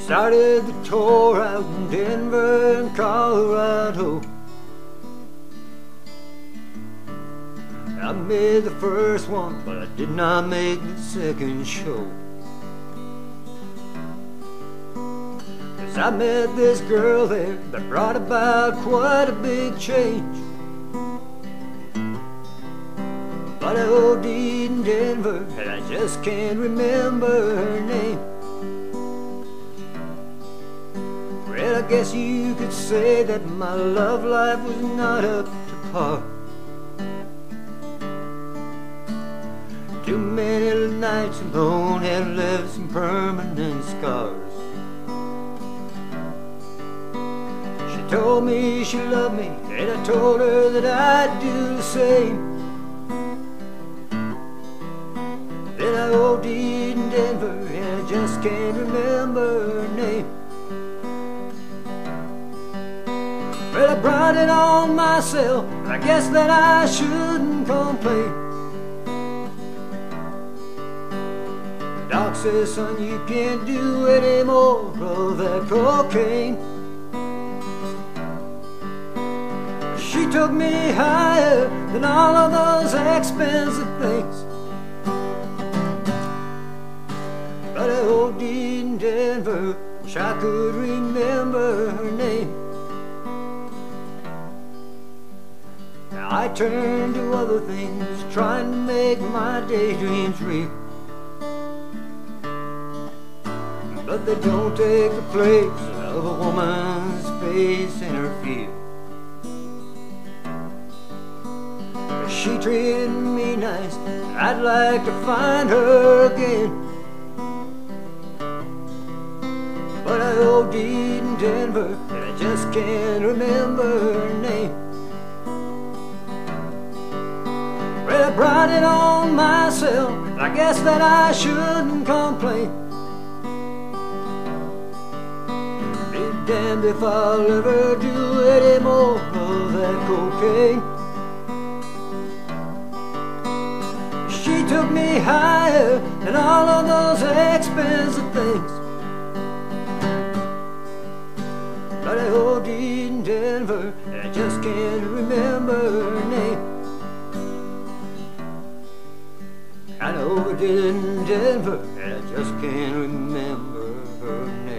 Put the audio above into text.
started the tour out in Denver and Colorado. I made the first one, but I did not make the second show. Cause I met this girl there that brought about quite a big change. But I OD'd in Denver, and I just can't remember her name. I guess you could say that my love life was not up to par. Too many nights alone had left some permanent scars. She told me she loved me, and I told her that I'd do the same. Then I OD'd in Denver, and I just can't remember her name. Well, I brought it on myself, I guess that I shouldn't complain. Doc says, son, you can't do any more of that cocaine. She took me higher than all of those expensive things. But I OD'd in Denver, wish I could remember I turn to other things, trying to make my daydreams real. But they don't take the place of a woman's face in her field. She treated me nice, I'd like to find her again. But I OD'd in Denver, and I just can't remember her name. It on myself, I guess that I shouldn't complain. Be damned if I'll ever do any more of that cocaine. She took me higher than all of those expensive things. I OD'd in Denver, I just can't remember her name. I know it did in Denver. I just can't remember her name.